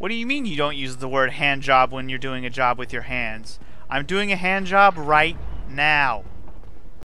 What do you mean you don't use the word hand job when you're doing a job with your hands? I'm doing a hand job right now.